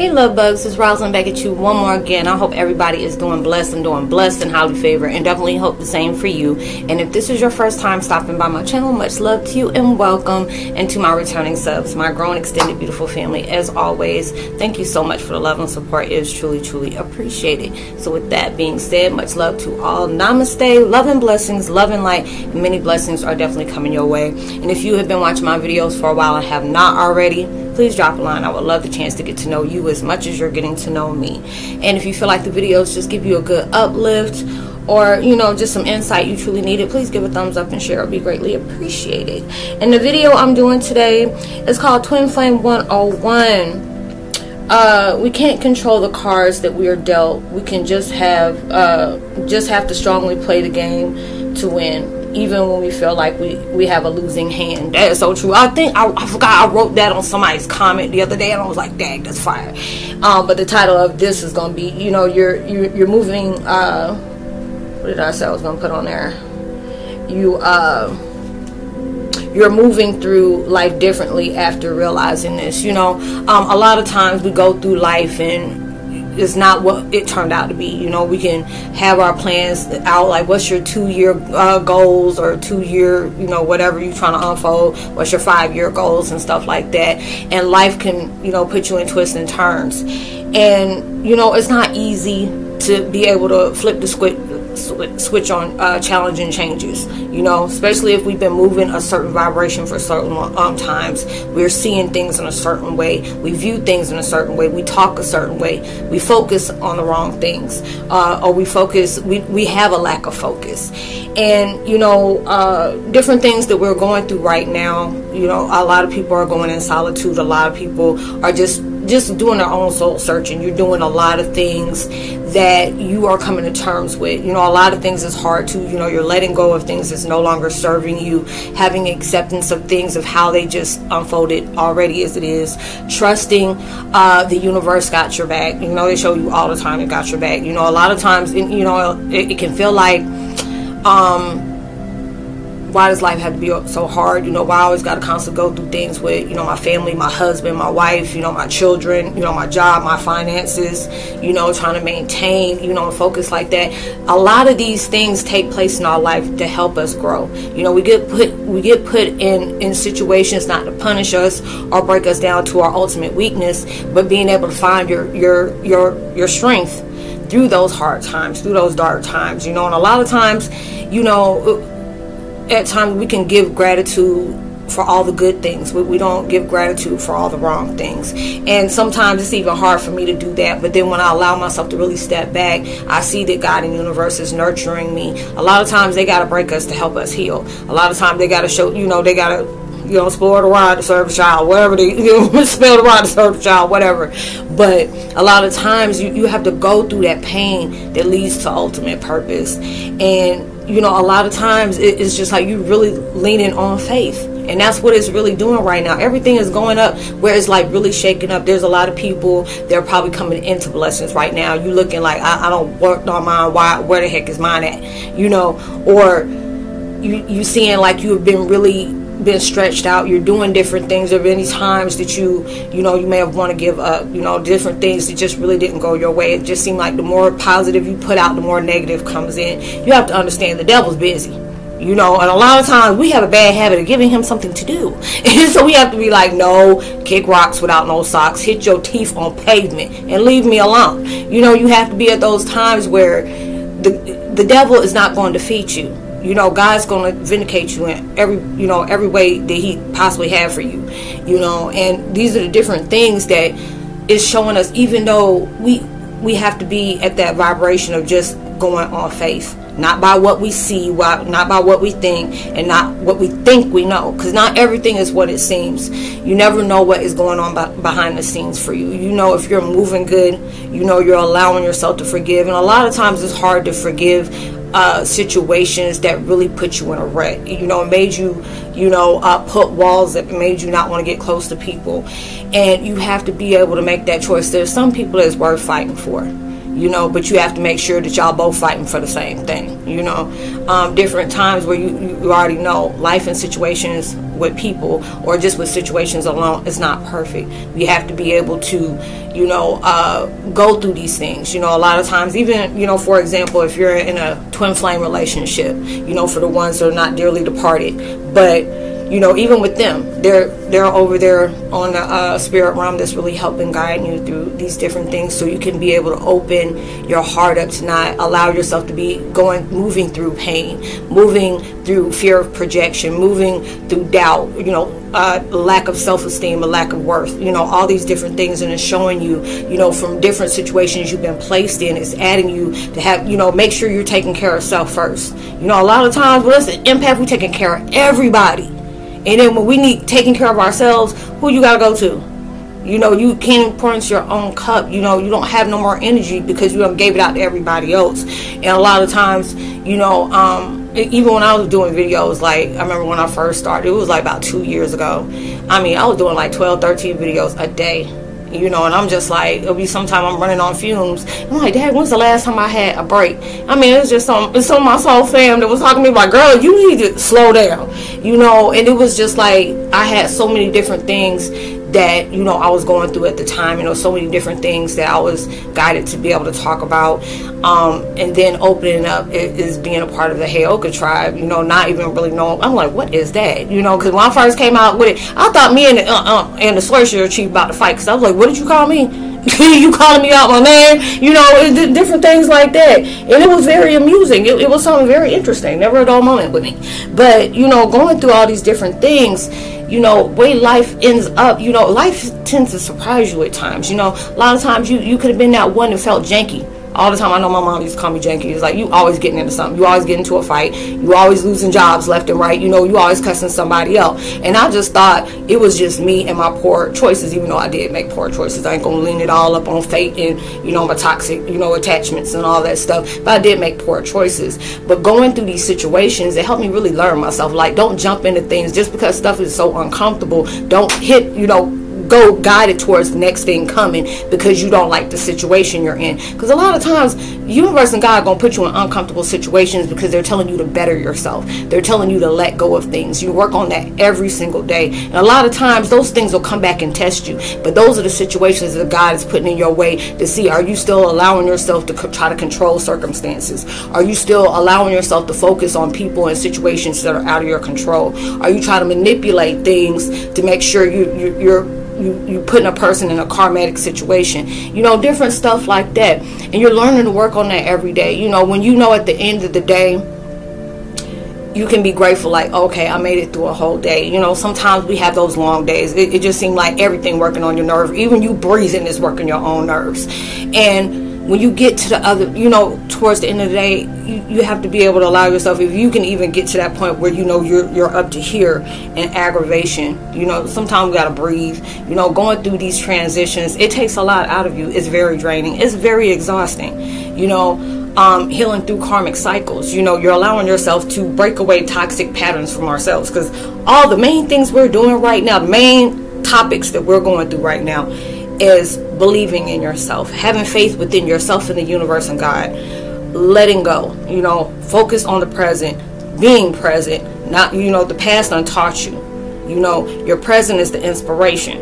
Hey love bugs, it's Roslynn back at you one more again. I hope everybody is doing blessed and doing blessed and highly favored and definitely hope the same for you. And if this is your first time stopping by my channel, much love to you and welcome and to my returning subs, my growing extended beautiful family. As always, thank you so much for the love and support. It is truly, truly appreciated. So with that being said, much love to all. Namaste, love and blessings, love and light, and many blessings are definitely coming your way. And if you have been watching my videos for a while and have not already, please drop a line. I would love the chance to get to know you as much as you're getting to know me. And if you feel like the videos just give you a good uplift or you know just some insight you truly needed please give a thumbs up and share. It'll be greatly appreciated. And the video i'm doing today is called twin flame 101 uh, we can't control the cards that we are dealt. We can just have uh, just have to strongly play the game to win even when we feel like we we have a losing hand. That is so true. I think I, I forgot I wrote that on somebody's comment the other day, and I was like, "Dang, that's fire." Um, but the title of this is gonna be, you know, you're you're, you're moving. Uh, what did I say I was gonna put on there? You uh you're moving through life differently after realizing this. You know, um, a lot of times we go through life and is not what it turned out to be. You know, we can have our plans out, like what's your two year uh, goals or two year, you know, whatever you're trying to unfold, what's your five year goals and stuff like that. And life can, you know, put you in twists and turns. And, you know, it's not easy to be able to flip the switch switch on uh, challenging changes. You know, especially if we've been moving a certain vibration for certain um, times. We're seeing things in a certain way. We view things in a certain way. We talk a certain way. We focus on the wrong things, uh, or we focus. We we have a lack of focus, and you know, uh, different things that we're going through right now. You know, a lot of people are going in solitude. A lot of people are just just doing their own soul searching. You're doing a lot of things that you are coming to terms with. You know, a lot of things is hard to, you know, you're letting go of things that's no longer serving you, having acceptance of things of how they just unfolded already as it is, trusting uh, the universe got your back. You know, they show you all the time it got your back. You know, a lot of times, you know, it, it can feel like, um, why does life have to be so hard? You know, why I always got to constantly go through things with, you know, my family, my husband, my wife, you know, my children, you know, my job, my finances, you know, trying to maintain, you know, focus like that. A lot of these things take place in our life to help us grow. You know, we get put we get put in in situations not to punish us or break us down to our ultimate weakness, but being able to find your your your your strength through those hard times, through those dark times, you know, and a lot of times, you know, at times we can give gratitude for all the good things, but we don't give gratitude for all the wrong things. And sometimes it's even hard for me to do that. But then when I allow myself to really step back, I see that God and universe is nurturing me. A lot of times they got to break us to help us heal. A lot of times they got to show, you know, they got to you know, spoil the rod to serve a child, whatever they, you know, spell the rod to serve a child, whatever. But a lot of times you, you have to go through that pain that leads to ultimate purpose. And you know, a lot of times it's just like you really leaning on faith. And that's what it's really doing right now. Everything is going up where it's like really shaking up. There's a lot of people that are probably coming into blessings right now. You looking like I, I don't work on mine. Why? Where the heck is mine at? You know, or you you seeing like you've been really been stretched out. You're doing different things. There have been times that you you know you may have want to give up you know different things that just really didn't go your way. It just seemed like the more positive you put out the more negative comes in. You have to understand the devil's busy you know and a lot of times we have a bad habit of giving him something to do. And so we have to be like no kick rocks without no socks. Hit your teeth on pavement and leave me alone. You know you have to be at those times where the the devil is not going to defeat you you know god's going to vindicate you in every you know every way that he possibly had for you you know? And these are the different things that is showing us even though we we have to be at that vibration of just going on faith. Not by what we see not by what we think and not what we think we know. Because not everything is what it seems. You never know what is going on behind the scenes for you. You know if you're moving good you know you're allowing yourself to forgive. And a lot of times it's hard to forgive uh, situations that really put you in a rut. You know, it made you, you know, uh, put walls that made you not want to get close to people. And you have to be able to make that choice. There's some people that's worth fighting for. you know but you have to make sure that y'all both fighting for the same thing you know um, different times where you, you already know life and situations with people or just with situations alone is not perfect. You have to be able to you know uh, go through these things. You know a lot of times even you know for example if you're in a twin flame relationship you know for the ones that are not dearly departed. But you know, even with them, they're they're over there on the uh, spirit realm that's really helping guide you through these different things, so you can be able to open your heart up to not allow yourself to be going, moving through pain, moving through fear of projection, moving through doubt. You know, uh, lack of self-esteem, a lack of worth. You know, all these different things, and it's showing you, you know, from different situations you've been placed in. It's adding you to have, you know, make sure you're taking care of self first. You know, a lot of times, well, listen, empath, we're taking care of everybody and then when we need taking care of ourselves, who you gotta go to? You know, you can't into your own cup. You know, you don't have no more energy because you gave it out to everybody else. And a lot of times, you know, um, even when I was doing videos, like I remember when I first started, it was like about two years ago. I mean, I was doing like 12, 13 videos a day you know, and I'm just like, it'll be sometime I'm running on fumes. I'm like, Dad, when's the last time I had a break? I mean, it's just some, it's some of my soul fam that was talking to me like, girl, you need to slow down, you know, and it was just like, I had so many different things that you know I was going through at the time. You know, so many different things that I was guided to be able to talk about, um, and then opening up is being a part of the Heyoka tribe. You know, not even really knowing. I'm like, what is that? You know, because when I first came out with it, I thought me and the, uh, uh, and the Sorcerer Chief about to fight. Because I was like, what did you call me? you calling me out my name, you know, different things like that. And it was very amusing. It, it, was something very interesting. Never a dull moment with me. But, you know, going through all these different things, you know, way life ends up, you know, life tends to surprise you at times. You know, a lot of times you, you could have been that one that felt janky all the time. I know my mom used to call me janky. It's like you always getting into something. You always get into a fight. You always losing jobs left and right. You know, you always cussing somebody out. And I just thought it was just me and my poor choices, even though I did make poor choices. I ain't gonna lean it all up on fate and, you know, my toxic, you know, attachments and all that stuff. But I did make poor choices. But going through these situations, it helped me really learn myself. Like, don't jump into things just because stuff is so uncomfortable. Don't hit, you know, go guided towards the next thing coming because you don't like the situation you're in. Because a lot of times, universe and God are gonna put you in uncomfortable situations because they're telling you to better yourself. They're telling you to let go of things. You work on that every single day, and a lot of times those things will come back and test you. But those are the situations that God is putting in your way to see: Are you still allowing yourself to try to control circumstances? Are you still allowing yourself to focus on people and situations that are out of your control? Are you trying to manipulate things to make sure you, you you're you you putting a person in a karmatic situation. You know different stuff like that. And you're learning to work on that every day. You know when you know at the end of the day you can be grateful like okay i made it through a whole day. You know sometimes we have those long days. It, it just seems like everything working on your nerve. Even you breathing is working your own nerves. And when you get to the other, you know, towards the end of the day, you, you have to be able to allow yourself, if you can even get to that point where you know you're you're up to here in aggravation, you know, sometimes we gotta breathe. You know, going through these transitions, it takes a lot out of you. It's very draining. It's very exhausting. You know, um, healing through karmic cycles. You know, you're allowing yourself to break away toxic patterns from ourselves because all the main things we're doing right now, the main topics that we're going through right now is believing in yourself, having faith within yourself and the universe and God, letting go, you know, focus on the present, being present, not, you know, the past untaught you. You know, your present is the inspiration.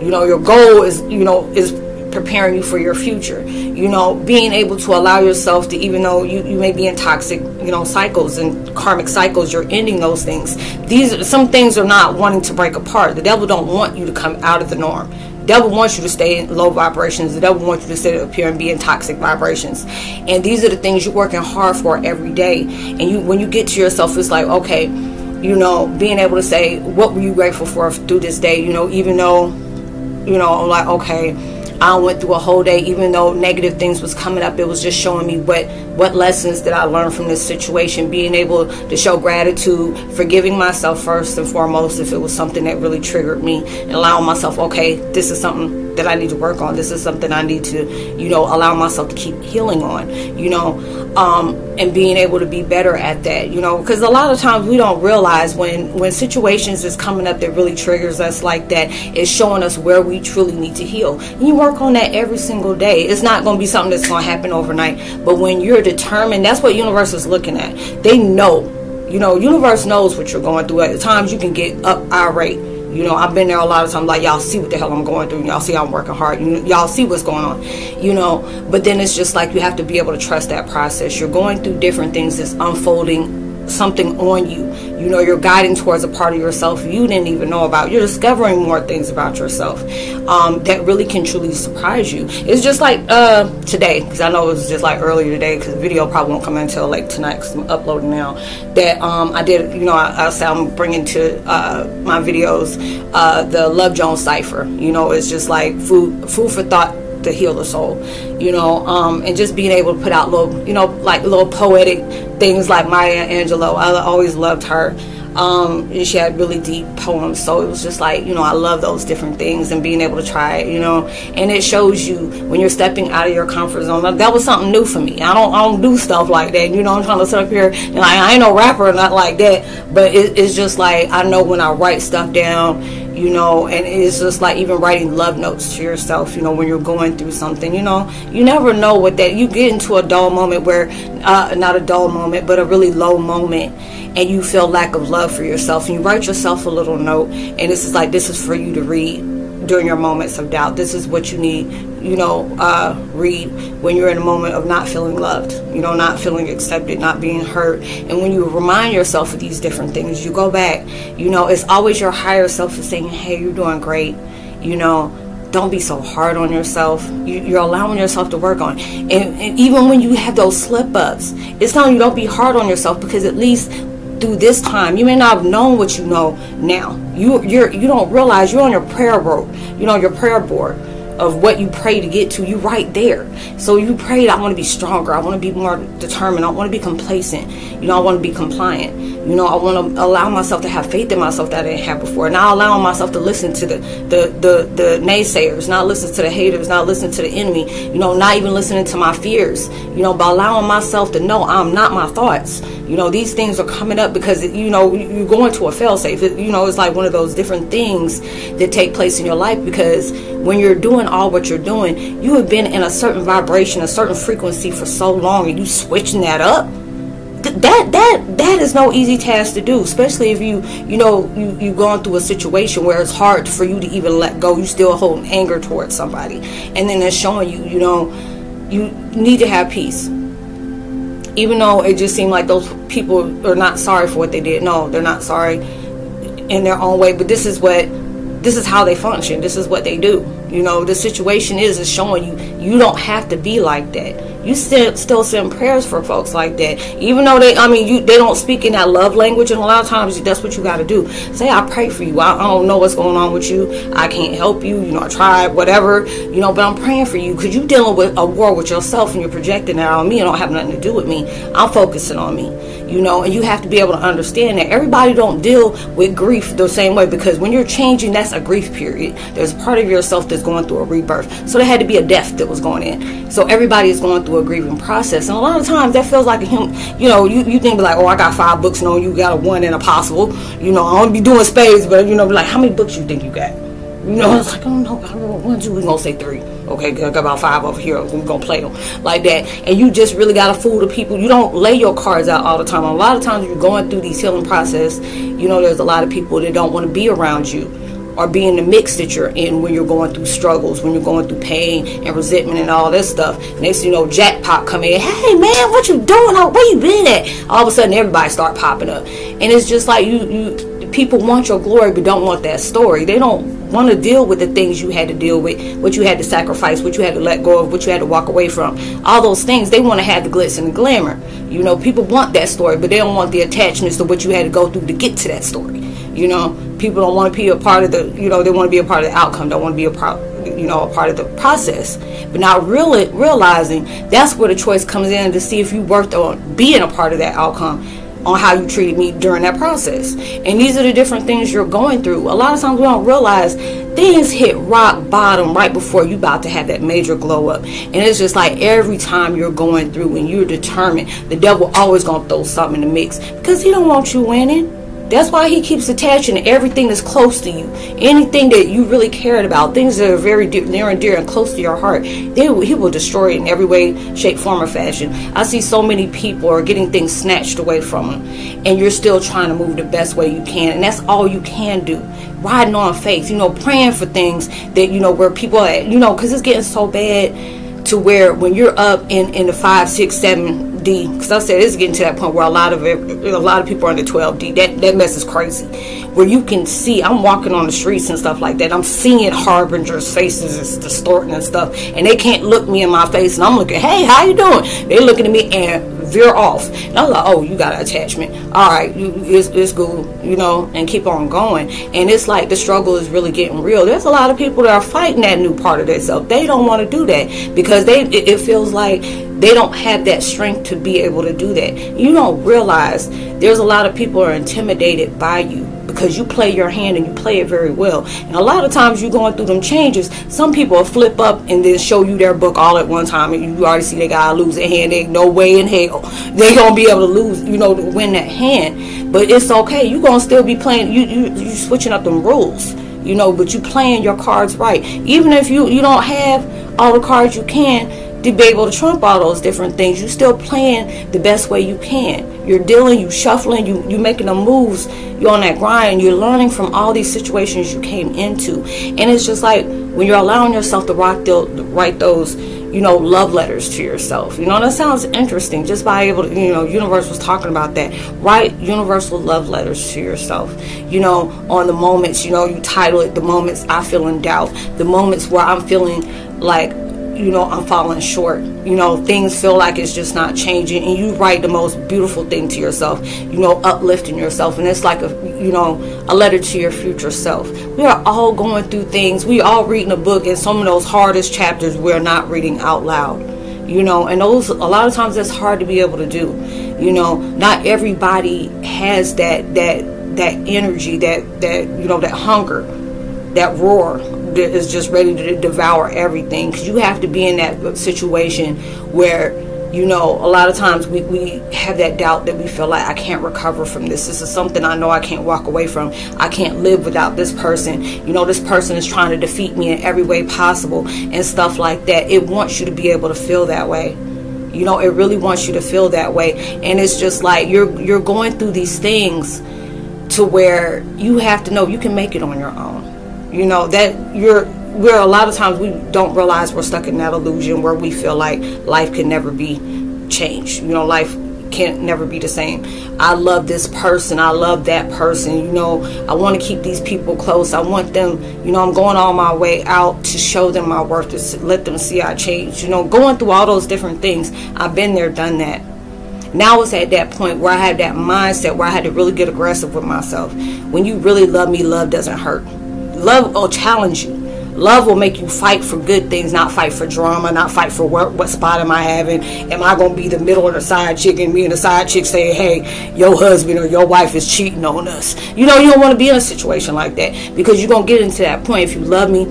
You know, your goal is, you know, is preparing you for your future. You know, being able to allow yourself to, even though you, you may be in toxic, you know, cycles and karmic cycles, you're ending those things. These some things are not wanting to break apart. The devil don't want you to come out of the norm devil wants you to stay in low vibrations. The devil wants you to sit up here and be in toxic vibrations. And these are the things you're working hard for every day. And you, when you get to yourself, it's like, okay, you know, being able to say, what were you grateful for through this day? You know, even though, you know, I'm like, okay, I went through a whole day, even though negative things was coming up. It was just showing me what what lessons did I learn from this situation. Being able to show gratitude, forgiving myself first and foremost if it was something that really triggered me, and allowing myself, okay, this is something that I need to work on. This is something I need to, you know, allow myself to keep healing on, you know, um, and being able to be better at that, you know, because a lot of times we don't realize when when situations is coming up that really triggers us like that, it's showing us where we truly need to heal. And you work on that every single day. It's not going to be something that's going to happen overnight, but when you're determined, that's what universe is looking at. They know, you know, universe knows what you're going through. At times you can get up irate you know, I've been there a lot of times, like, y'all see what the hell I'm going through. Y'all see I'm working hard. Y'all see what's going on, you know. But then it's just like you have to be able to trust that process. You're going through different things that's unfolding something on you. You know, you're guiding towards a part of yourself you didn't even know about. You're discovering more things about yourself um, that really can truly surprise you. It's just like uh, today, because I know it was just like earlier today, because the video probably won't come until like tonight, because I'm uploading now. That um, I did, you know, I, I said I'm bringing to uh, my videos uh, the Love Jones cipher. You know, it's just like food, food for thought to heal the soul, you know, um, and just being able to put out little, you know, like little poetic things like Maya Angelou. I always loved her. Um, and she had really deep poems, so it was just like you know I love those different things and being able to try it, you know. And it shows you when you're stepping out of your comfort zone. That was something new for me. I don't I don't do stuff like that. You know, I'm trying to sit up here and like, I ain't no rapper, not like that. But it, it's just like I know when I write stuff down you know and it's just like even writing love notes to yourself you know when you're going through something you know you never know what that you get into a dull moment where uh, not a dull moment but a really low moment and you feel lack of love for yourself and you write yourself a little note and this is like this is for you to read during your moments of doubt. This is what you need, you know, uh, read when you're in a moment of not feeling loved, you know, not feeling accepted, not being hurt. And when you remind yourself of these different things, you go back, you know, it's always your higher self is saying, hey, you're doing great, you know. Don't be so hard on yourself. You, are allowing yourself to work on. And, and even when you have those slip ups, it's telling you don't be hard on yourself because at least through this time. You may not have known what you know now. You you're you don't realize you're on your prayer board. You know your prayer board of what you pray to get to, you right there. So you prayed, I want to be stronger. I want to be more determined. I want to be complacent. You know, I want to be compliant. You know, I want to allow myself to have faith in myself that I didn't have before. Not allowing myself to listen to the, the, the, the naysayers, not listen to the haters, not listen to the enemy. You know, not even listening to my fears. You know, by allowing myself to know I'm not my thoughts. You know, these things are coming up because, you know, you're going to a failsafe. You know, it's like one of those different things that take place in your life because when you're doing all what you're doing, you have been in a certain vibration, a certain frequency for so long, and you switching that up. that that that is no easy task to do, especially if you you know you you gone through a situation where it's hard for you to even let go. You still holding anger towards somebody, and then they're showing you you know you need to have peace. Even though it just seemed like those people are not sorry for what they did. No, they're not sorry in their own way. But this is what this is how they function. This is what they do. You know, the situation is is showing you you don't have to be like that. You still still send prayers for folks like that. Even though they i mean you they don't speak in that love language and a lot of times that's what you got to do. Say i pray for you. I, I, don't know what's going on with you. I can't help you. You know i tried whatever you know but i'm praying for you. Because you're dealing with a war with yourself and you're projecting that on me it don't have nothing to do with me. I'm focusing on me you know and you have to be able to understand that everybody don't deal with grief the same way because when you're changing that's a grief period there's a part of yourself that's going through a rebirth so there had to be a death that was going in so everybody is going through a grieving process. And a lot of times that feels like a him, you know, you, you think like, oh, I got five books, no, you got a one and a possible. You know, I don't be doing spades, but you know, be like how many books you think you got? You know, it's like, oh no, I don't know, one, two, we gonna say three. Okay, I got about five over here. We're gonna play them like that. And you just really gotta fool the people. You don't lay your cards out all the time. A lot of times you're going through these healing process, you know, there's a lot of people that don't want to be around you or be in the mix that you're in when you're going through struggles, when you're going through pain and resentment and all this stuff. Next, you know, jackpot come in. Hey man, what you doing? Oh, where you been at? All of a sudden, everybody start popping up, and it's just like you, you people want your glory but don't want that story. They don't want to deal with the things you had to deal with, what you had to sacrifice, what you had to let go of, what you had to walk away from. All those things, they want to have the glitz and the glamour. You know, people want that story, but they don't want the attachments to what you had to go through to get to that story. You know, people don't want to be a part of the, you know, they want to be a part of the outcome, don't want to be a part, you know, a part of the process. But not really realizing that's where the choice comes in to see if you worked on being a part of that outcome on how you treated me during that process. And these are the different things you're going through. A lot of times we don't realize things hit rock bottom right before you about to have that major glow up. And it's just like every time you're going through and you're determined, the devil always gonna throw something in the mix because he don't want you winning. That's why he keeps attaching everything that's close to you, anything that you really cared about, things that are very dear, near and dear and close to your heart. They, he will destroy it in every way, shape, form, or fashion. I see so many people are getting things snatched away from them, and you're still trying to move the best way you can, and that's all you can do. Riding on faith, you know, praying for things that you know where people, are, you know, because it's getting so bad to where when you're up in in the five, six, seven D because I said it's getting to that point where a lot of it, a lot of people are the 12D. That that mess is crazy. Where you can see, I'm walking on the streets and stuff like that. I'm seeing harbingers' faces is distorting and stuff, and they can't look me in my face, and I'm looking, hey, how you doing? They're looking at me and veer off. And I was like, oh, you got an attachment. All right, you, it's, it's cool, you know, and keep on going. And it's like the struggle is really getting real. There's a lot of people that are fighting that new part of themselves. They don't want to do that because they it, it feels like they don't have that strength to be able to do that. You don't realize there's a lot of people are intimidated by you because you play your hand and you play it very well. And a lot of times you're going through them changes. Some people will flip up and then show you their book all at one time, and you already see they gotta lose a hand. They no way in hell they gonna be able to lose, you know, to win that hand. But it's okay. You gonna still be playing. You you you switching up them rules, you know. But you playing your cards right. Even if you you don't have all the cards you can to be able to trump all those different things. You're still playing the best way you can. You're dealing, you shuffling, you you making the moves. You're on that grind. You're learning from all these situations you came into, and it's just like when you're allowing yourself to rock the, write those you know, love letters to yourself. You know, that sounds interesting. Just by able to, you know, Universe was talking about that. Write universal love letters to yourself. You know, on the moments, you know, you title it the moments I feel in doubt, the moments where I'm feeling like you know, I'm falling short. You know, things feel like it's just not changing. And you write the most beautiful thing to yourself, you know, uplifting yourself. And it's like a, you know, a letter to your future self. We are all going through things. We all reading a book, and some of those hardest chapters we're not reading out loud. You know, and those, a lot of times that's hard to be able to do. You know, not everybody has that, that, that energy, that, that, you know, that hunger, that roar is just ready to devour everything. Because you have to be in that situation where you know a lot of times we, we have that doubt that we feel like i can't recover from this. This is something i know i can't walk away from. I can't live without this person. You know this person is trying to defeat me in every way possible and stuff like that. It wants you to be able to feel that way. You know it really wants you to feel that way. And it's just like you're you're going through these things to where you have to know you can make it on your own you know that you're where a lot of times we don't realize we're stuck in that illusion where we feel like life can never be changed. You know, life can't never be the same. I love this person. I love that person. You know, I want to keep these people close. I want them, you know, I'm going all my way out to show them my worth, to let them see I changed. You know, going through all those different things. I've been there, done that. Now it's at that point where I had that mindset where I had to really get aggressive with myself. When you really love me, love doesn't hurt Love will challenge you. Love will make you fight for good things, not fight for drama, not fight for what, what spot am I having. Am I going to be the middle or the side chick and me and the side chick say, hey, your husband or your wife is cheating on us? You know, you don't want to be in a situation like that because you're going to get into that point. If you love me,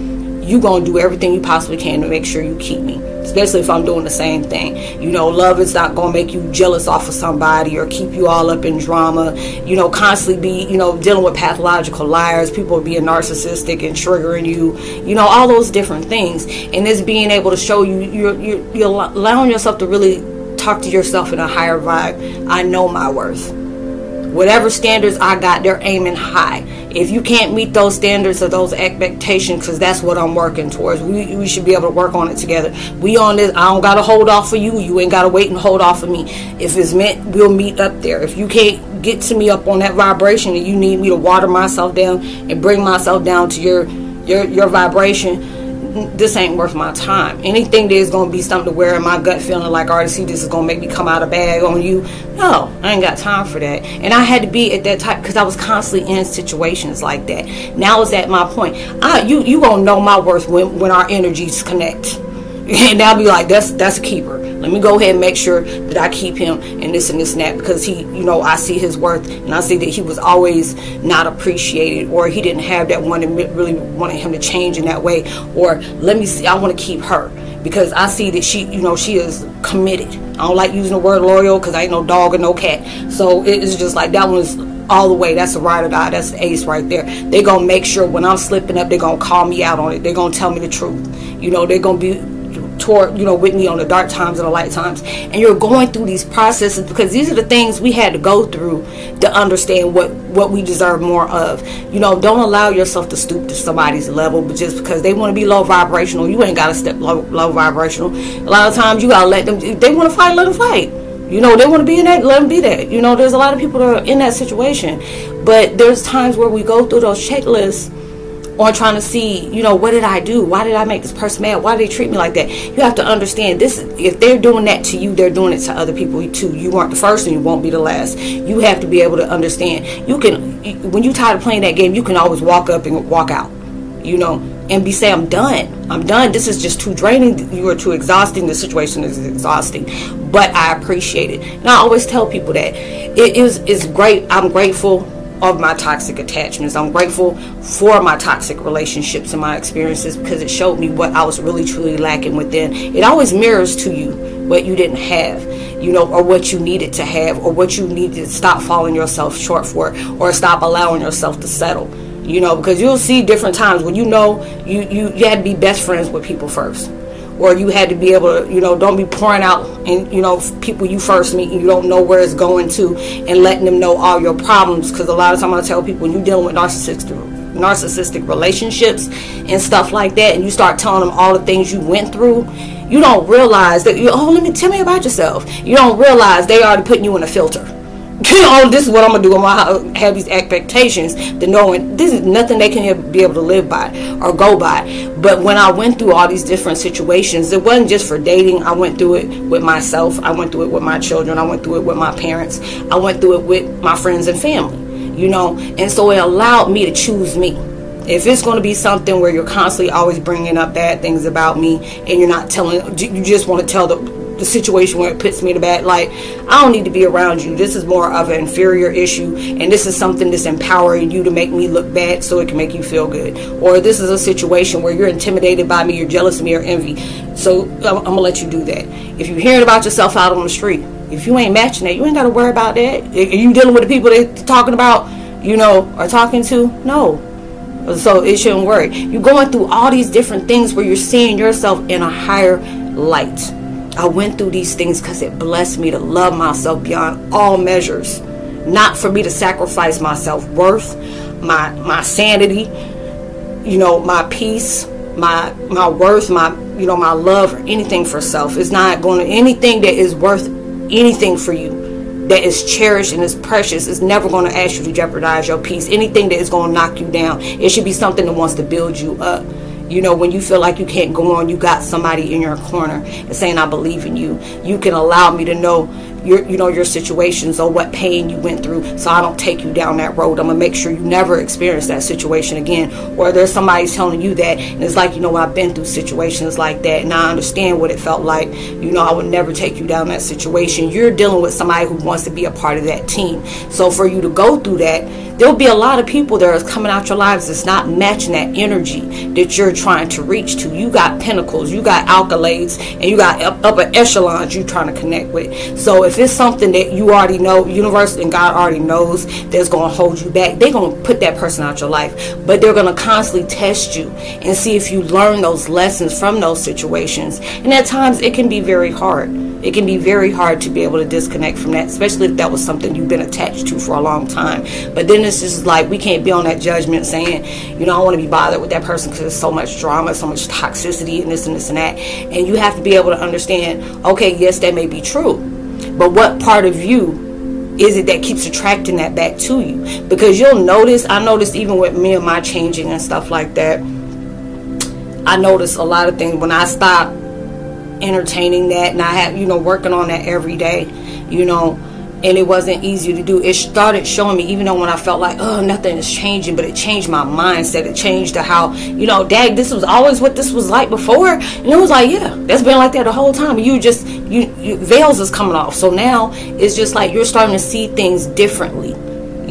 you're going to do everything you possibly can to make sure you keep me especially if I'm doing the same thing. You know, love is not to make you jealous off of somebody or keep you all up in drama. You know, constantly be, you know, dealing with pathological liars, people being narcissistic and triggering you, you know, all those different things. And this being able to show you, you're, you're, you're allowing yourself to really talk to yourself in a higher vibe. I know my worth whatever standards I got, they're aiming high. If you can't meet those standards or those expectations, because that's what I'm working towards, we, we should be able to work on it together. We on this, I don't got to hold off for you. You ain't got to wait and hold off for me. If it's meant, we'll meet up there. If you can't get to me up on that vibration and you need me to water myself down and bring myself down to your your your vibration this ain't worth my time. Anything that is going to be something to wear in my gut feeling like, all right, see, this is going to make me come out of bag on you. No, I ain't got time for that. And I had to be at that time because I was constantly in situations like that. Now is at my point. I, you you to know my worth when, when our energies connect. And I'll be like, that's, that's a keeper let me go ahead and make sure that I keep him and this and this and that because he, you know, I see his worth and I see that he was always not appreciated or he didn't have that one and really wanted him to change in that way. Or let me see, I want to keep her because I see that she, you know, she is committed. I don't like using the word loyal because I ain't no dog or no cat. So it's just like that one's all the way. That's a ride or die. That's the ace right there. They're gonna make sure when I'm slipping up, they're gonna call me out on it. They're gonna tell me the truth. You know, they're gonna be toward you know with me on the dark times and the light times. And you're going through these processes because these are the things we had to go through to understand what what we deserve more of. You know don't allow yourself to stoop to somebody's level but just because they want to be low vibrational you ain't got to step low, low vibrational. A lot of times you gotta let them they want to fight let them fight. You know they want to be in that let them be that. You know there's a lot of people that are in that situation. But there's times where we go through those checklists on trying to see, you know, what did I do? Why did I make this person mad? Why did they treat me like that? You have to understand this if they're doing that to you, they're doing it to other people too. You weren't the first and you won't be the last. You have to be able to understand. You can when you tired of playing that game, you can always walk up and walk out. You know, and be say, I'm done. I'm done. This is just too draining. You are too exhausting. The situation is exhausting. But I appreciate it. And I always tell people that it is it's great. I'm grateful of my toxic attachments. I'm grateful for my toxic relationships and my experiences because it showed me what I was really truly lacking within. It always mirrors to you what you didn't have, you know, or what you needed to have, or what you needed to stop falling yourself short for, or stop allowing yourself to settle. You know, because you'll see different times when you know you, you, you had to be best friends with people first or you had to be able to, you know, don't be pouring out and you know people you first meet and you don't know where it's going to, and letting them know all your problems. Because a lot of time I tell people when you're dealing with narcissistic narcissistic relationships and stuff like that, and you start telling them all the things you went through, you don't realize that. You, oh, let me tell me about yourself. You don't realize they already putting you in a filter oh, this is what I'm gonna do. I'm gonna have these expectations to knowing this is nothing they can be able to live by or go by. But when I went through all these different situations, it wasn't just for dating. I went through it with myself. I went through it with my children. I went through it with my parents. I went through it with my friends and family. You know, and so it allowed me to choose me if it's going to be something where you're constantly always bringing up bad things about me and you're not telling you just want to tell the the situation where it puts me to bad light. I don't need to be around you. This is more of an inferior issue, and this is something that's empowering you to make me look bad so it can make you feel good. Or this is a situation where you're intimidated by me, you're jealous of me, or envy. So I'm, I'm gonna let you do that. If you're hearing about yourself out on the street, if you ain't matching that, you ain't got to worry about that. Are you dealing with the people they're talking about, you know, are talking to? No. So it shouldn't worry. You're going through all these different things where you're seeing yourself in a higher light. I went through these things because it blessed me to love myself beyond all measures. Not for me to sacrifice my self worth, my my sanity, you know, my peace, my my worth, my you know, my love or anything for self. It's not going to anything that is worth anything for you that is cherished and is precious is never going to ask you to jeopardize your peace. Anything that is going to knock you down, it should be something that wants to build you up. You know, when you feel like you can't go on, you got somebody in your corner and saying, I believe in you. You can allow me to know your you know your situations or what pain you went through so I don't take you down that road. I'm gonna make sure you never experience that situation again. Or there's somebody telling you that and it's like, you know, I've been through situations like that and I understand what it felt like. You know, I would never take you down that situation. You're dealing with somebody who wants to be a part of that team. So for you to go through that, there'll be a lot of people that are coming out your lives that's not matching that energy that you're trying to reach to. You got pinnacles, you got accolades, and you got upper echelons you're trying to connect with. So if it's something that you already know, universe and God already knows that's going to hold you back, they're going to put that person out your life. But they're going to constantly test you and see if you learn those lessons from those situations. And at times it can be very hard. It can be very hard to be able to disconnect from that, especially if that was something you've been attached to for a long time. But then it's just like we can't be on that judgment saying, you know, I want to be bothered with that person because there's so much drama, so much toxicity, and this and this and that. And you have to be able to understand, okay, yes, that may be true but what part of you is it that keeps attracting that back to you? Because you'll notice, I noticed even with me and my changing and stuff like that, I notice a lot of things when I stop entertaining that and I have, you know, working on that every day, you know, and it wasn't easy to do. It started showing me, even though when I felt like, oh, nothing is changing, but it changed my mindset. It changed to how, you know, dad, this was always what this was like before. And it was like, yeah, that's been like that the whole time. You just, you, you veils is coming off. So now it's just like you're starting to see things differently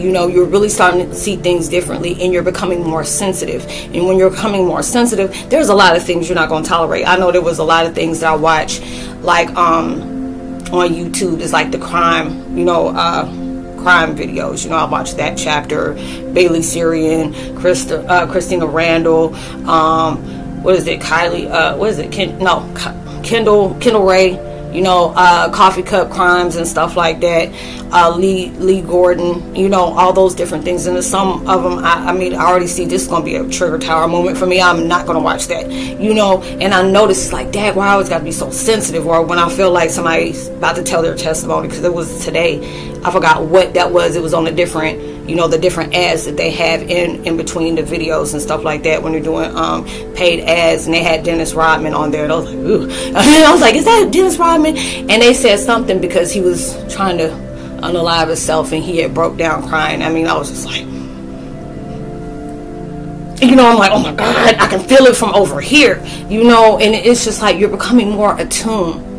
you know you're really starting to see things differently and you're becoming more sensitive and when you're becoming more sensitive there's a lot of things you're not going to tolerate i know there was a lot of things that i watched like um on youtube. Is like the crime you know uh crime videos. You know i watched that chapter. Bailey sarian Christa, uh, christina randall um what is it? Kylie uh what is it? Ken, no kendall kendall Rae you know, uh, coffee cup crimes and stuff like that. Uh, Lee Lee Gordon, you know, all those different things. And some of them, I, I mean, I already see this is gonna be a trigger tower moment for me. I'm not gonna watch that, you know. And I notice it's like, Dad, why I always gotta be so sensitive? Or when I feel like somebody's about to tell their testimony, because it was today. I forgot what that was. It was on a different you know the different ads that they have in in between the videos and stuff like that when they're doing um, paid ads. And they had Dennis Rodman on there. And I was like ooh. I was like is that Dennis Rodman? And they said something because he was trying to unalive himself and he had broke down crying. I mean I was just like you know, I'm like, oh my God, I can feel it from over here, you know, and it's just like you're becoming more attuned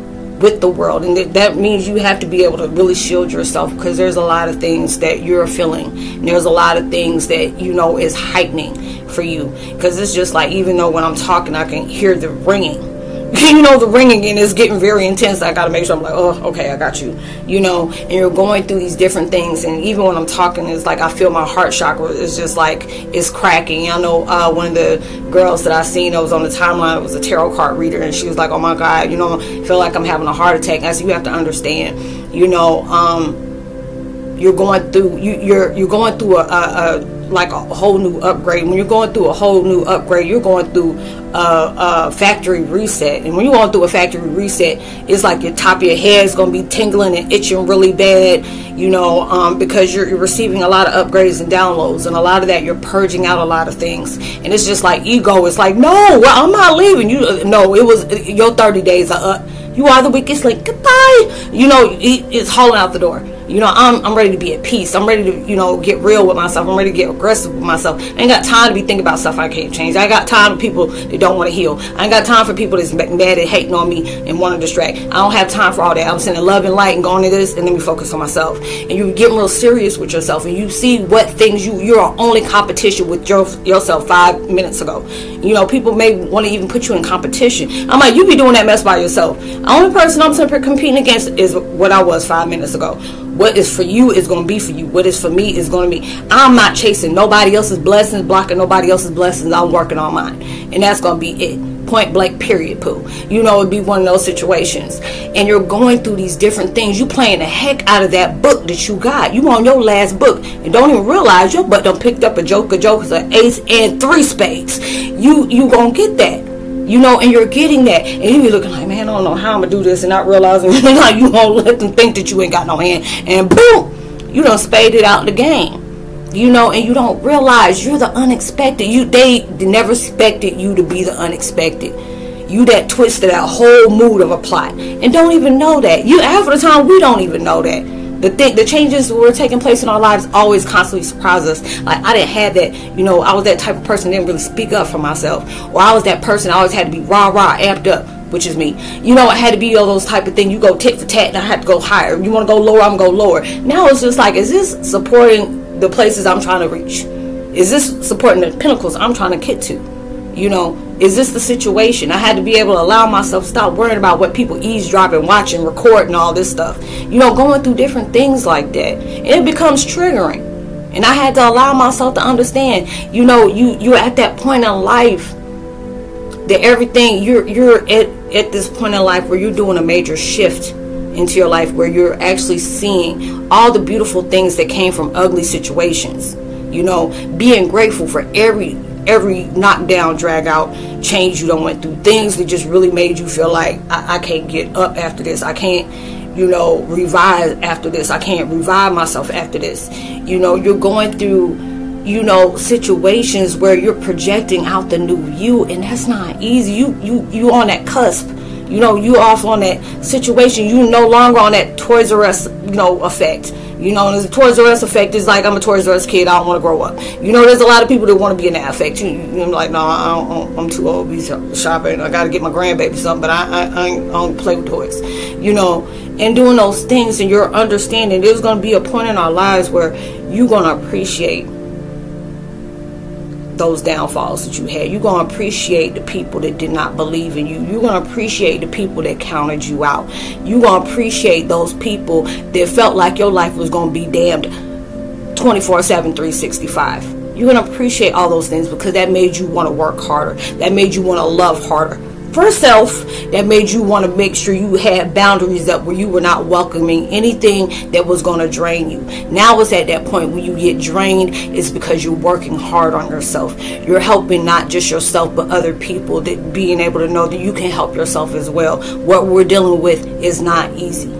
with the world and that means you have to be able to really shield yourself because there's a lot of things that you're feeling and there's a lot of things that you know is heightening for you. Because it's just like even though when i'm talking i can hear the ringing you know the ringing and it's getting very intense. I gotta make sure i'm like oh okay i got you you know? And you're going through these different things and even when i'm talking it's like i feel my heart chakra is just like it's cracking. I know uh, one of the girls that i seen that was on the timeline was a tarot card reader and she was like oh my god you know I feel like i'm having a heart attack. Said you have to understand you know um, you're going through you, you're you're going through a, a like a whole new upgrade. When you're going through a whole new upgrade, you're going through a, a factory reset. And when you're going through a factory reset, it's like your top of your head is going to be tingling and itching really bad, you know, um, because you're, you're, receiving a lot of upgrades and downloads. And a lot of that, you're purging out a lot of things. And it's just like ego. It's like, no, I'm not leaving. You No, it was your 30 days are up. You are the weakest link. Goodbye. You know, it's hauling out the door. You know, I'm, I'm ready to be at peace. I'm ready to, you know, get real with myself. I'm ready to get aggressive with myself. I ain't got time to be thinking about stuff I can't change. I got time for people that don't want to heal. I ain't got time for people that's mad and hating on me and want to distract. I don't have time for all that. I'm sending love and light and going to this and then we focus on myself. And you get real serious with yourself and you see what things you, you're only competition with your, yourself five minutes ago. You know, people may want to even put you in competition. I'm like, you be doing that mess by yourself. The only person I'm competing against is what I was five minutes ago. What is for you is going to be for you. What is for me is going to be. I'm not chasing nobody else's blessings, blocking nobody else's blessings. I'm working on mine. And that's going to be it. Point blank, period, poo. You know, it'd be one of those situations. And you're going through these different things. You playing the heck out of that book that you got. You on your last book. And don't even realize your butt done picked up a joker, jokers, an ace, and three spades. You, you to get that you know, and you're getting that, and you be looking like, man, I don't know how I'm gonna do this, and not realizing like you won't let them think that you ain't got no hand, and boom, you don't spade it out the game, you know, and you don't realize you're the unexpected. You they never expected you to be the unexpected. You that twisted that whole mood of a plot, and don't even know that. You half of the time we don't even know that the thing, the changes were taking place in our lives always constantly surprise us. Like I didn't have that, you know, I was that type of person didn't really speak up for myself, or I was that person I always had to be rah rah amped up which is me. You know, I had to be all those type of thing. You go tit for tat, and I had to go higher. You want to go lower, I'm to go lower. Now it's just like, is this supporting the places I'm trying to reach? Is this supporting the pinnacles I'm trying to get to? You know, is this the situation? I had to be able to allow myself stop worrying about what people eavesdropping, watching, recording, all this stuff. You know, going through different things like that. And it becomes triggering. And I had to allow myself to understand, you know, you you're at that point in life that everything you're you're at at this point in life where you're doing a major shift into your life where you're actually seeing all the beautiful things that came from ugly situations. You know, being grateful for every every knockdown, drag out change you don't went through, things that just really made you feel like I, I can't get up after this. I can't, you know, revive after this. I can't revive myself after this. You know, you're going through, you know, situations where you're projecting out the new you, and that's not easy. You you you on that cusp You know, you off on that situation. You no longer on that Toys R Us, you know, effect. You know, there's a Toys R Us effect. It's like I'm a Toys R Us kid. I don't want to grow up. You know, there's a lot of people that want to be in that effect. You, you're like, no, I am too old to be shopping. I got to get my grandbaby something, but I, I, I, don't play with toys. You know, and doing those things and you're understanding, there's going to be a point in our lives where you're going to appreciate those downfalls that you had. You're going to appreciate the people that did not believe in you. You're going to appreciate the people that counted you out. You're going to appreciate those people that felt like your life was going to be damned 24 7, 365. You're going to appreciate all those things because that made you want to work harder. That made you want to love harder for self that made you want to make sure you had boundaries up where you were not welcoming anything that was going to drain you. Now it's at that point when you get drained, it's because you're working hard on yourself. You're helping not just yourself but other people that being able to know that you can help yourself as well. What we're dealing with is not easy.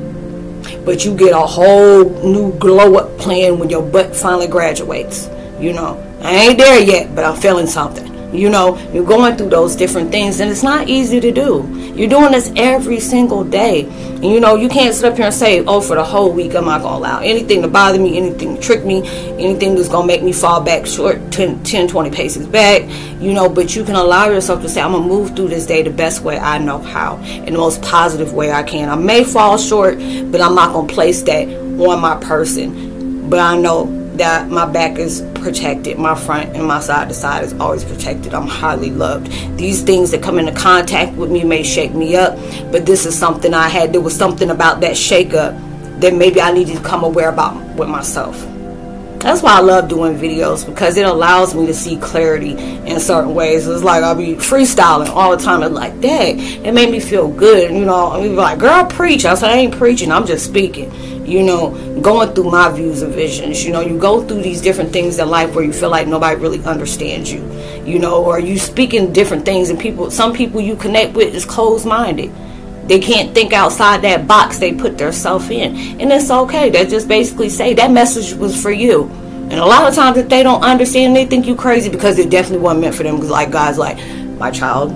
But you get a whole new glow up plan when your butt finally graduates. You know, I ain't there yet, but I'm feeling something. You know, you're going through those different things, and it's not easy to do. You're doing this every single day. And you know, you can't sit up here and say, oh, for the whole week, I'm not going to allow anything to bother me, anything to trick me, anything that's going to make me fall back short 10, 10, 20 paces back. You know, but you can allow yourself to say, I'm going to move through this day the best way I know how, in the most positive way I can. I may fall short, but I'm not going to place that on my person. But I know that my back is protected, my front and my side to side is always protected. I'm highly loved. These things that come into contact with me may shake me up, but this is something I had. There was something about that shake up that maybe I needed to come aware about with myself. That's why I love doing videos because it allows me to see clarity in certain ways. It's like I'll be freestyling all the time. It's like, dang, it made me feel good. You know, I mean, like, girl, preach. I said, I ain't preaching. I'm just speaking you know, going through my views and visions. You know, you go through these different things in life where you feel like nobody really understands you, you know, or you speaking different things and people, some people you connect with is closed minded. They can't think outside that box they put themselves in. And it's okay. They just basically say that message was for you. And a lot of times if they don't understand, they think you crazy because it definitely wasn't meant for them. Because like guys like, my child,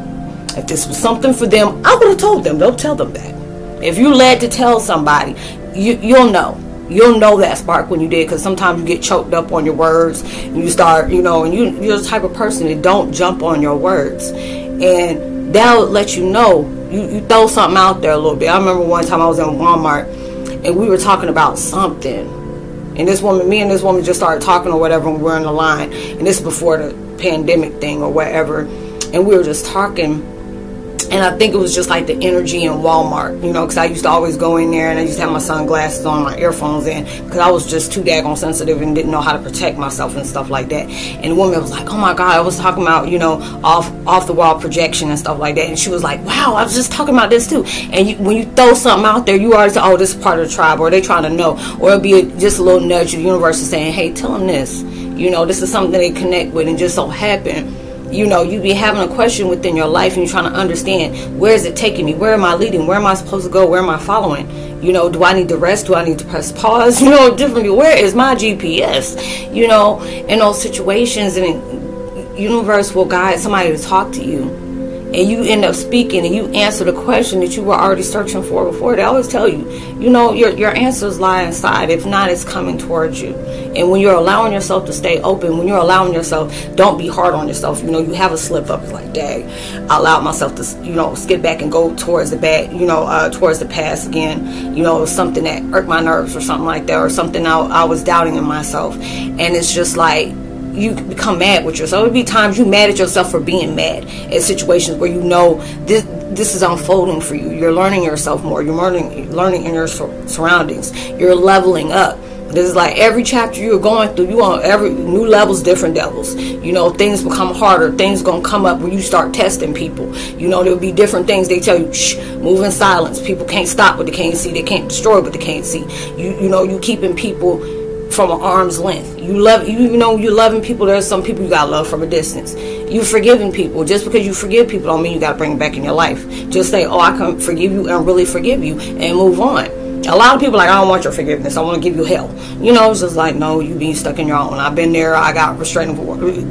if this was something for them, I would have told them. Don't tell them that. If you led to tell somebody, you you'll know. You'll know that spark when you did because sometimes you get choked up on your words and you start you know and you, you're the type of person that don't jump on your words. And that'll let you know you, you throw something out there a little bit. I remember one time i was in walmart and we were talking about something. And this woman me and this woman just started talking or whatever and we are in the line. And this before the pandemic thing or whatever. And we were just talking and I think it was just like the energy in Walmart, you know, because I used to always go in there and I used to have my sunglasses on, my earphones in, because I was just too daggone sensitive and didn't know how to protect myself and stuff like that. And the woman was like, "Oh my God," I was talking about, you know, off off the wall projection and stuff like that, and she was like, "Wow, I was just talking about this too." And you, when you throw something out there, you already say, "Oh, this is part of the tribe," or they trying to know, or it'll be a, just a little nudge of the universe is saying, "Hey, tell them this." You know, this is something they connect with, and just so happen you know you be having a question within your life and you're trying to understand where is it taking me? Where am i leading? Where am i supposed to go? Where am i following? You know do i need to rest? Do i need to press pause? You know differently where is my gps you know in those situations and universe will guide somebody to talk to you and you end up speaking and you answer the question that you were already searching for before, they always tell you, you know, your, your answers lie inside. If not, it's coming towards you. And when you're allowing yourself to stay open, when you're allowing yourself, don't be hard on yourself. You know, you have a slip up. Like, dang, I allowed myself to, you know, skip back and go towards the back, you know, uh, towards the past again. You know, something that hurt my nerves or something like that, or something I, I was doubting in myself. And it's just like, you become mad with yourself. There'll be times you mad at yourself for being mad at situations where you know this this is unfolding for you. You're learning yourself more. You're learning learning in your surroundings. You're leveling up. This is like every chapter you're going through, you on every new levels, different devils. You know, things become harder. Things gonna come up when you start testing people. You know, there'll be different things they tell you, shh, move in silence. People can't stop what they can't see. They can't destroy what they can't see. You you know, you keeping people from an arm's length. You love you, you know you're loving people. There's some people you gotta love from a distance. You forgiving people. Just because you forgive people don't mean you gotta bring them back in your life. Just say, oh, I can forgive you and really forgive you and move on. A lot of people like, I don't want your forgiveness. I want to give you hell. You know, it's just like, no, you being stuck in your own. I've been there. I got restraining.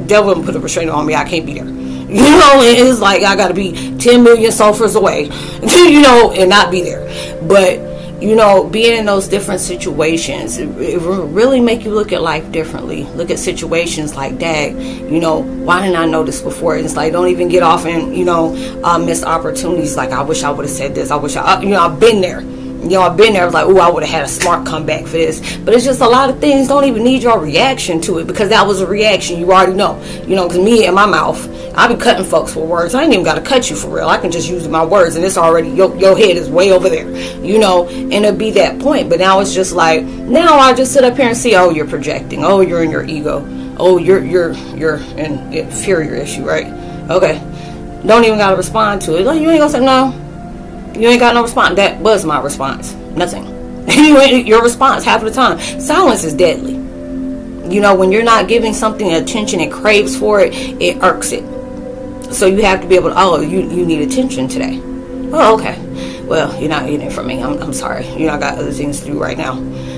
Devil put a restraining on me. I can't be there. You know, it's like I got to be 10 million sulfurs away, you know, and not be there. But you know, being in those different situations, it, it really make you look at life differently. Look at situations like, dag, you know, why didn't I know this before? And it's like, don't even get off and, you know, uh, miss opportunities. Like, I wish I would have said this. I wish I, you know, I've been there. You know, I've been there. I was like, oh, I would have had a smart comeback for this. But it's just a lot of things don't even need your reaction to it because that was a reaction you already know. You know, because me and my mouth, I be cutting folks for words. I ain't even got to cut you for real. I can just use my words, and it's already your, your head is way over there. You know, and it'll be that point. But now it's just like now I just sit up here and see, oh, you're projecting. Oh, you're in your ego. Oh, you're you're you're an inferior issue, right? Okay. Don't even gotta respond to it. Like you ain't gonna say no you ain't got no response. That was my response. Nothing. your response half of the time. Silence is deadly. You know, when you're not giving something attention it craves for it, it irks it. So you have to be able to, oh, you, you need attention today. Oh, okay. Well, you're not getting it from me. I'm, I'm sorry. You know, I got other things to do right now.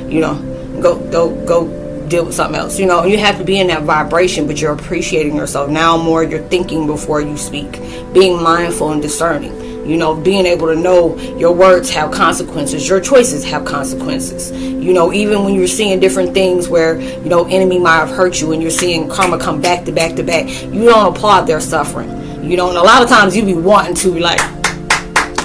You know, go, go, go deal with something else. You know, you have to be in that vibration, but you're appreciating yourself. Now more you're thinking before you speak, being mindful and discerning. You know, being able to know your words have consequences, your choices have consequences. You know, even when you're seeing different things where, you know, enemy might have hurt you and you're seeing karma come back to back to back, you don't applaud their suffering. You know, and a lot of times you be wanting to be like,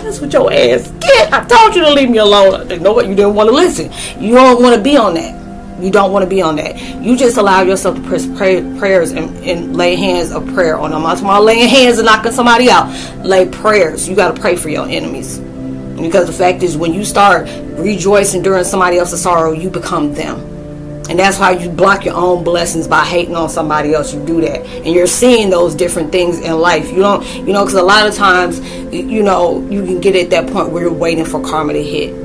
that's what your ass get. I told you to leave me alone. You know what? You didn't want to listen. You don't want to be on that. You don't want to be on that. You just allow yourself to pray, prayers and, and, lay hands of prayer on them. I'm talking laying hands and knocking somebody out. Lay prayers. You got to pray for your enemies. Because the fact is, when you start rejoicing during somebody else's sorrow, you become them. And that's how you block your own blessings by hating on somebody else. You do that. And you're seeing those different things in life. You don't, you know, because a lot of times, you know, you can get at that point where you're waiting for karma to hit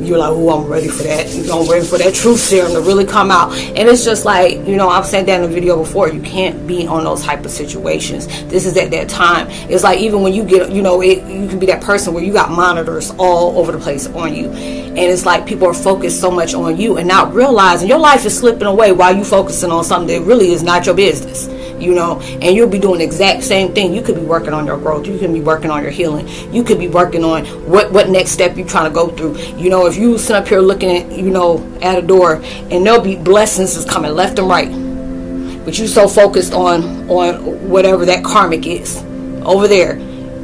you're like, oh, I'm ready for that. You know, I'm ready for that truth serum to really come out. And it's just like, you know, I've said that in the video before. You can't be on those type of situations. This is at that time. It's like even when you get, you know, it, you can be that person where you got monitors all over the place on you, and it's like people are focused so much on you and not realizing your life is slipping away while you focusing on something that really is not your business you know, and you'll be doing the exact same thing. You could be working on your growth. You can be working on your healing. You could be working on what what next step you're trying to go through. You know, if you sit up here looking at you know at a door, and there'll be blessings is coming left and right, but you so focused on on whatever that karmic is over there.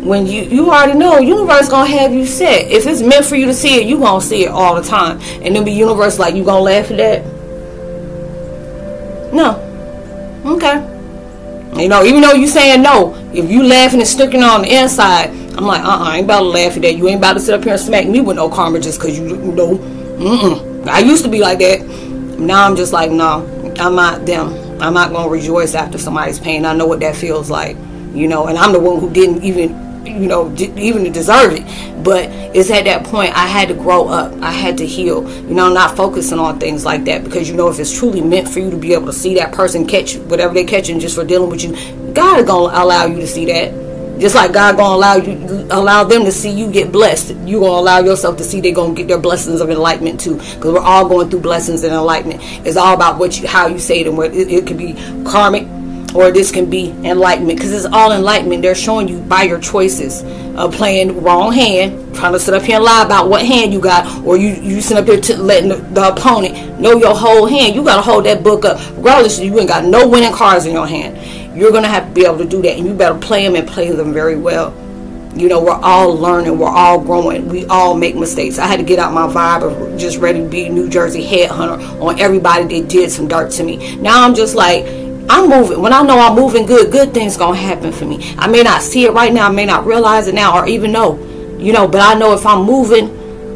When you you already know universe gonna have you set. If it's meant for you to see it, you gonna see it all the time. And then be universe like you gonna laugh at that? No. Okay. You know, even though you saying no, if you laughing and sticking on the inside, I'm like, uh-uh, I ain't about to laugh at that. You ain't about to sit up here and smack me with no karma just because you, you know, mm-mm. I used to be like that. Now I'm just like, no, I'm not them. I'm not going to rejoice after somebody's pain. I know what that feels like, you know, and I'm the one who didn't even you know, even to deserve it. But it's at that point I had to grow up. I had to heal. You know, not focusing on things like that because you know if it's truly meant for you to be able to see that person catch whatever they're catching just for dealing with you, God is gonna allow you to see that. Just like God gonna allow you, allow them to see you get blessed. You gonna allow yourself to see they gonna get their blessings of enlightenment too. Because we're all going through blessings and enlightenment. It's all about what you, how you say it, and what it, it could be karmic or this can be enlightenment because it's all enlightenment. They're showing you by your choices playing wrong hand, trying to sit up here and lie about what hand you got, or you you sit up here to letting the, the opponent know your whole hand. You got to hold that book up, regardless. You ain't got no winning cards in your hand. You're gonna have to be able to do that, and you better play them and play them very well. You know, we're all learning, we're all growing, we all make mistakes. I had to get out my vibe of just ready to be New Jersey headhunter on everybody that did some dirt to me. Now I'm just like I'm moving. When I know I'm moving good, good things gonna happen for me. I may not see it right now, I may not realize it now, or even know, you know. But I know if I'm moving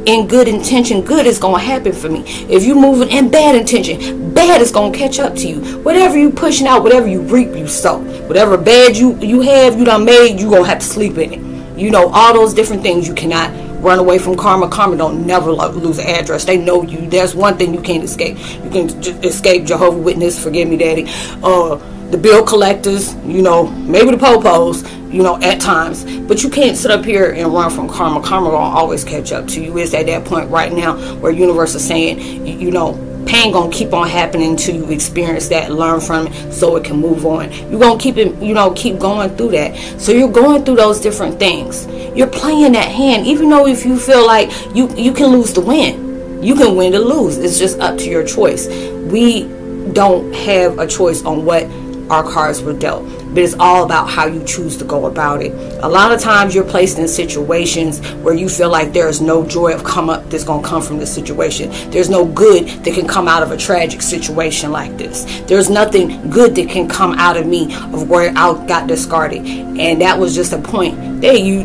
in good intention, good is gonna happen for me. If you're moving in bad intention, bad is gonna catch up to you. Whatever you pushing out, whatever you reap, you sow. Whatever bad you you have, you done made, you gonna have to sleep in it. You know all those different things you cannot run away from karma. Karma don't never lose address. They know you. There's one thing you can't escape. You can escape Jehovah Witness. Forgive me, Daddy. Uh, the bill collectors. You know, maybe the popos. You know, at times, but you can't sit up here and run from karma. Karma will always catch up to you. It's at that point right now where universe is saying, you know, pain gonna keep on happening until you experience that learn from it so it can move on. You're gonna keep it you know keep going through that. So you're going through those different things. You're playing that hand even though if you feel like you you can lose the win. You can win to lose. It's just up to your choice. We don't have a choice on what our cards were dealt but it's all about how you choose to go about it. A lot of times you're placed in situations where you feel like there's no joy of come up that's going to come from this situation. There's no good that can come out of a tragic situation like this. There's nothing good that can come out of me of where I got discarded. And that was just a point. There you,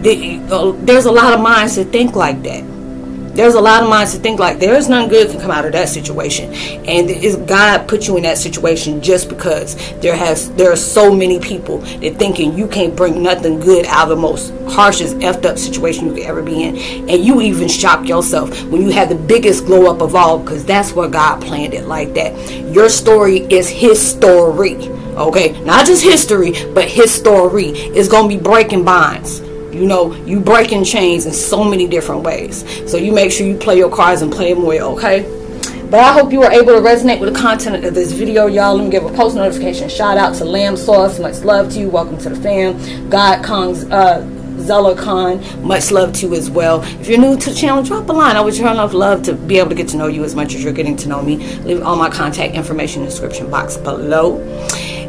uh, there's a lot of minds that think like that there's a lot of minds to think like there's nothing good can come out of that situation. And is god put you in that situation just because there has there are so many people that thinking you can't bring nothing good out of the most harshest effed up situation you could ever be in. And you even shock yourself when you have the biggest glow up of all because that's what god planned it like that. Your story is his story okay? Not just history but his story is gonna be breaking bonds you know, you breaking chains in so many different ways. So you make sure you play your cards and play them well, okay? But I hope you were able to resonate with the content of this video, y'all. Let me give a post notification shout out to Lamb Sauce. Much love to you. Welcome to the fam. God Kong's uh Zella Khan, much love to you as well. If you're new to the channel, drop a line. I would sure enough love to be able to get to know you as much as you're getting to know me. Leave all my contact information in the description box below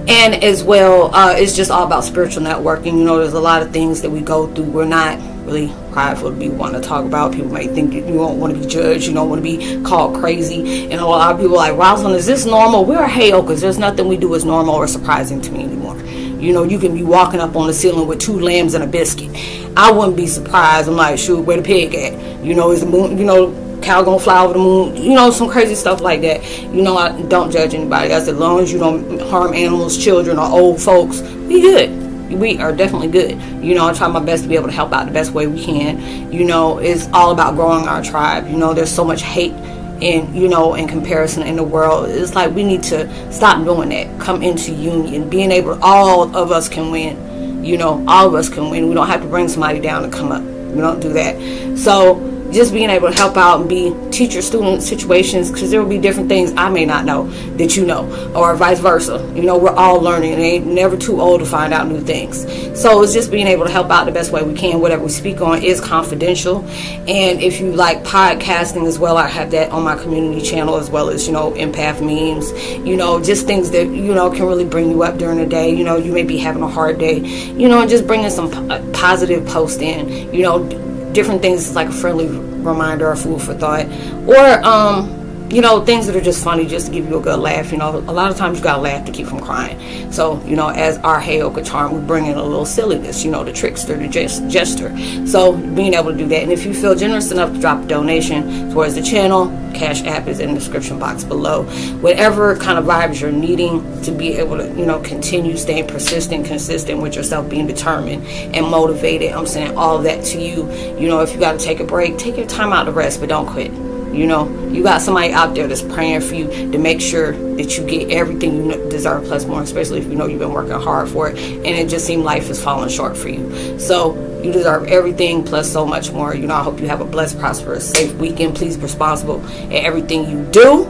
and as well uh, it's just all about spiritual networking. You know there's a lot of things that we go through. We're not really prideful to be want to talk about. People might think you don't want to be judged you don't want to be called crazy. And a lot of people are like Roslynn is this normal? We're hell because there's nothing we do is normal or surprising to me anymore. You know you can be walking up on the ceiling with two lambs and a biscuit. I wouldn't be surprised. I'm like shoot where the pig at? You know is the moon you know cow gonna fly over the moon, you know, some crazy stuff like that. You know, I don't judge anybody. As long as you don't harm animals, children, or old folks, we good. We are definitely good. You know, I try my best to be able to help out the best way we can. You know, it's all about growing our tribe. You know, there's so much hate in you know in comparison in the world it's like we need to stop doing that come into union being able all of us can win you know all of us can win we don't have to bring somebody down to come up we don't do that so just being able to help out and be teacher student situations because there will be different things I may not know that you know or vice versa. You know we're all learning and ain't never too old to find out new things. So it's just being able to help out the best way we can. Whatever we speak on is confidential and if you like podcasting as well I have that on my community channel as well as you know empath memes. You know just things that you know can really bring you up during the day. You know you may be having a hard day you know and just bringing some positive post in you know different things like a friendly reminder or food for thought. Or um you know, things that are just funny just to give you a good laugh. You know, a lot of times you gotta laugh to keep from crying. So, you know, as our Heyoka charm, we bring in a little silliness, you know, the trickster, the jest- jester. So, being able to do that. And if you feel generous enough to drop a donation towards the channel, Cash App is in the description box below. Whatever kind of vibes you're needing to be able to, you know, continue staying persistent, consistent with yourself, being determined and motivated. I'm sending all that to you. You know, if you gotta take a break, take your time out to rest, but don't quit. You know, you got somebody out there that's praying for you to make sure that you get everything you deserve plus more, especially if you know you've been working hard for it and it just seemed life is falling short for you. So you deserve everything plus so much more. You know, I hope you have a blessed, prosperous, safe weekend. Please be responsible in everything you do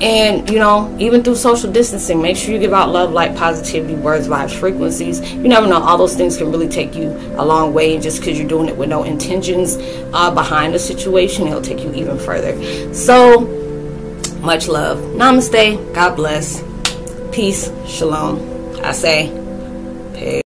and you know even through social distancing make sure you give out love light positivity words vibes frequencies. You never know all those things can really take you a long way just because you're doing it with no intentions uh, behind the situation. It'll take you even further. So much love. Namaste. God bless. Peace. Shalom. I say peace